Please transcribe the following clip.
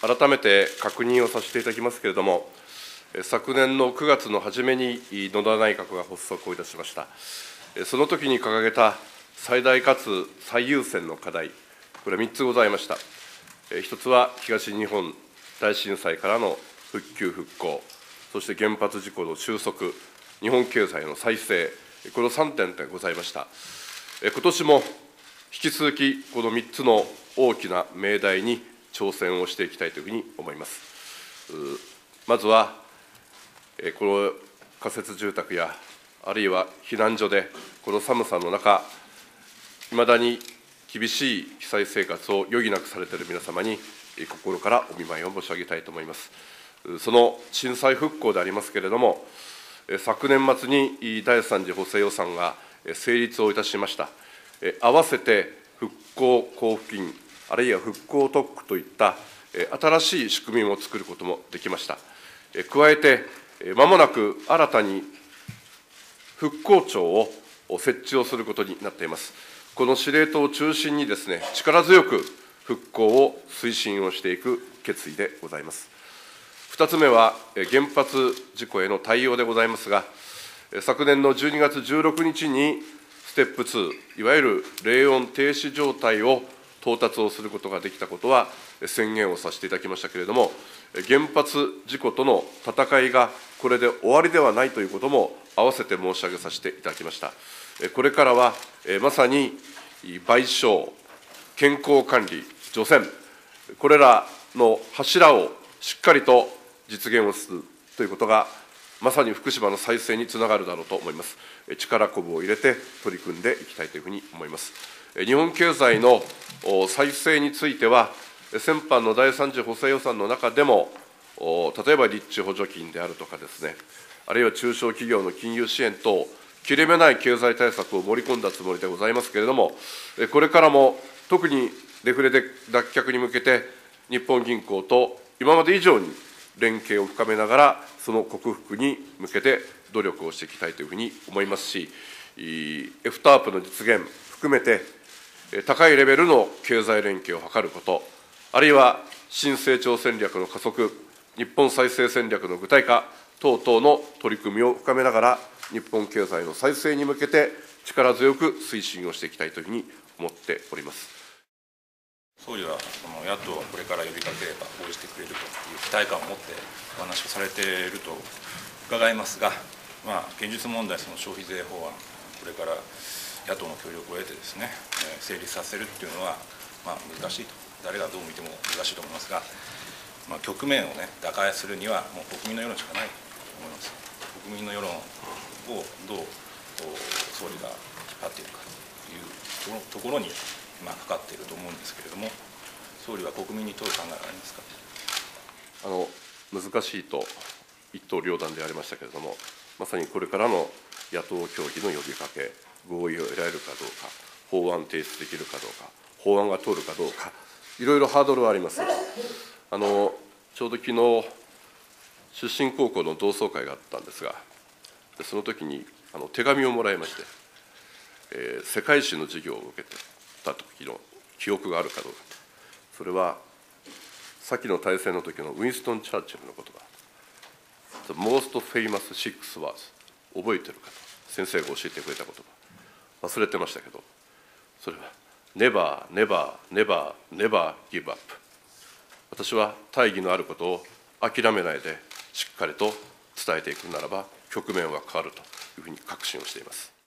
改めて確認をさせていただきますけれども、昨年の9月の初めに野田内閣が発足をいたしました。その時に掲げた最大かつ最優先の課題、これは3つございました。1つは東日本大震災からの復旧・復興、そして原発事故の収束、日本経済の再生、この3点でございました。今年も引き続き、この3つの大きな命題に挑戦をしていきたいというふうに思います。まずは、この仮設住宅や、あるいは避難所で、この寒さの中、いまだに厳しい被災生活を余儀なくされている皆様に、心からお見舞いを申し上げたいと思います。その震災復興でありますけれども、昨年末に第3次補正予算が成立をいたしました。合わせて復興交付金、あるいは復興特区といった新しい仕組みを作ることもできました。加えて、まもなく新たに復興庁を設置をすることになっています。この司令塔を中心にですね、力強く復興を推進をしていく決意でございます。2つ目は、原発事故への対応でございますが、昨年の12月16日に、ステップ2、いわゆる冷温停止状態を到達をすることができたことは、宣言をさせていただきましたけれども、原発事故との戦いがこれで終わりではないということも、併せて申し上げさせていただきました。これからは、まさに賠償、健康管理、除染、これらの柱をしっかりと実現をするということがまさに福島の再生につながるだろうと思います。力こぶを入れて取り組んでいきたいというふうに思います。日本経済の再生については、先般の第3次補正予算の中でも、例えば立地補助金であるとかですね、あるいは中小企業の金融支援等、切れ目ない経済対策を盛り込んだつもりでございますけれども、これからも特にデフレで脱却に向けて、日本銀行と今まで以上に連携を深めながら、その克服に向けて努力をしていきたいというふうに思いますし、F タープの実現含めて、高いレベルの経済連携を図ること、あるいは新成長戦略の加速、日本再生戦略の具体化等々の取り組みを深めながら、日本経済の再生に向けて力強く推進をしていきたいというふうに思っております。総理はその野党はこれから呼びかければ応じてくれるという期待感を持ってお話をされていると伺いますが、まあ、現実問題、その消費税法案、これから野党の協力を得てですね、成立させるっていうのは、まあ、難しいと、誰がどう見ても難しいと思いますが、まあ、局面をね、打開するには、もう国民の世論しかないと思います。国民の世論をどう総理が引っ張っているかというところにまあ、かかっていると思うんですけれども、総理は国民に問う考えはありますか？あの難しいと一刀両断でありましたけれども、まさにこれからの野党協議の呼びかけ、合意を得られるかどうか、法案提出できるかどうか、法案が通るかどうか、いろいろハードルはあります。あのちょうど昨日出身高校の同窓会があったんですが、その時にあの手紙をもらいまして、えー、世界史の授業を受けて、た時の記憶があるかどうかそれは先の大戦の時のウィンストン・チャーチルの言葉 The most famous six words 覚えてるかと。先生が教えてくれた言葉。忘れてましたけど。それは Never, never, never, never give up 私は大義のあることを諦めないでしっかりと伝えていくならば局面は変わるというふうに確信をしています。